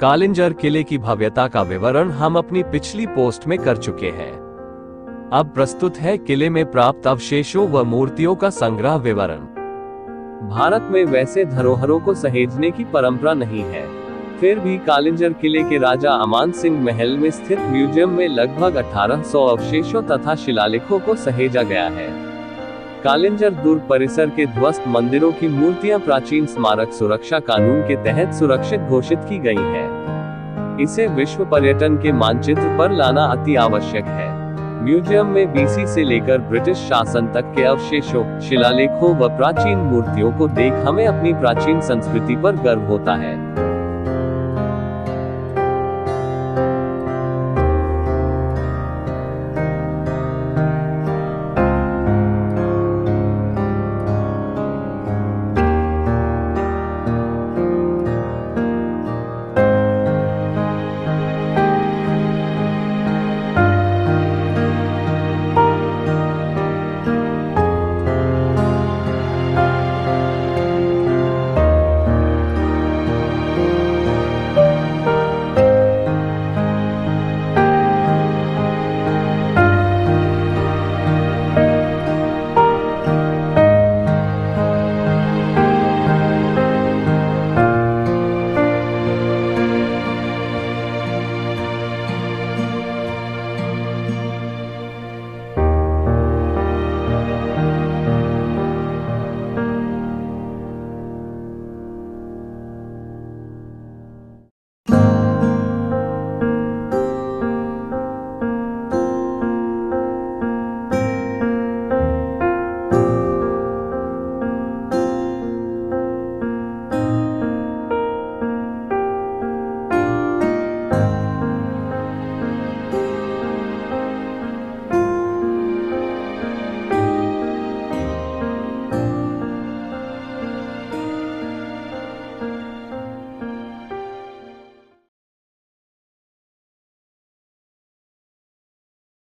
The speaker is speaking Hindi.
कालिंजर किले की भव्यता का विवरण हम अपनी पिछली पोस्ट में कर चुके हैं। अब प्रस्तुत है किले में प्राप्त अवशेषों व मूर्तियों का संग्रह विवरण। भारत में वैसे धरोहरों को सहेजने की परंपरा नहीं है। फिर भी कालिंजर किले के राजा अमान सिंह महल में स्थित म्यूज़ियम में लगभग 1800 अवशेषों तथा शिलालेखों को सहेजा गया है। कालिंजर दुर्ग परिसर के ध्वस्त मंदिरों की मूर्तियाँ प्राचीन स्मारक सुरक्षा कानून के तहत सुरक्षित घोषित की गई है। इसे विश्व पर्यटन के मानचित्र पर लाना अति आवश्यक है। म्यूज़ियम में बीसी से लेकर ब्रिटिश शासन तक के अवशेषों, शिलालेखों व प्राचीन मूर्तियों को देख हमें अपनी प्राचीन संस्कृति पर गर्व होता है।